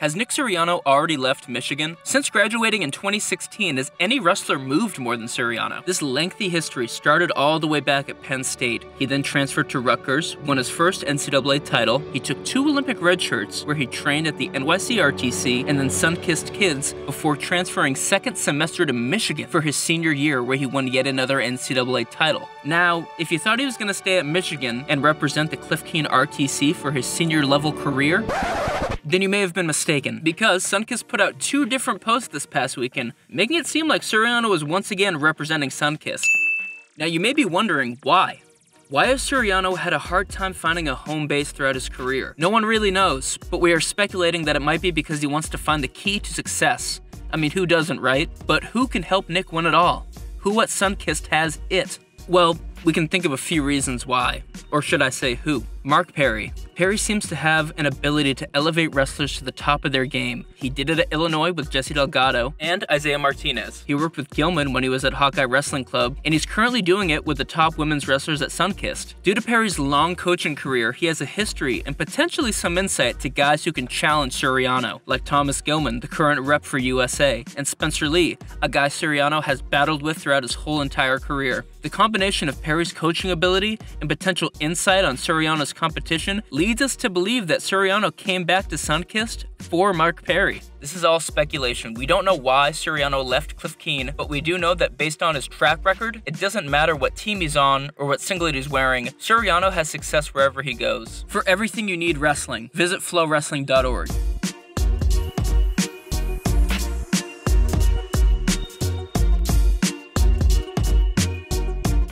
Has Nick Suriano already left Michigan? Since graduating in 2016, has any wrestler moved more than Suriano? This lengthy history started all the way back at Penn State. He then transferred to Rutgers, won his first NCAA title. He took two Olympic red shirts where he trained at the NYCRTC and then Sunkist Kids before transferring second semester to Michigan for his senior year where he won yet another NCAA title. Now, if you thought he was going to stay at Michigan and represent the Cliff Keen RTC for his senior level career, then you may have been mistaken, because Sunkist put out two different posts this past weekend, making it seem like Suriano was once again representing Sunkist. Now you may be wondering why. Why has Suriano had a hard time finding a home base throughout his career? No one really knows, but we are speculating that it might be because he wants to find the key to success. I mean, who doesn't, right? But who can help Nick win it all? Who at Sunkist has it? Well, we can think of a few reasons why. Or should I say who? Mark Perry. Perry seems to have an ability to elevate wrestlers to the top of their game. He did it at Illinois with Jesse Delgado and Isaiah Martinez. He worked with Gilman when he was at Hawkeye Wrestling Club, and he's currently doing it with the top women's wrestlers at Sunkist. Due to Perry's long coaching career, he has a history and potentially some insight to guys who can challenge Suriano, like Thomas Gilman, the current rep for USA, and Spencer Lee, a guy Suriano has battled with throughout his whole entire career. The combination of Perry's coaching ability and potential insight on Suriano's competition leads us to believe that Suriano came back to Sunkist for Mark Perry. This is all speculation. We don't know why Suriano left Cliff Keen, but we do know that based on his track record, it doesn't matter what team he's on or what singlet he's wearing, Suriano has success wherever he goes. For everything you need wrestling, visit flowrestling.org.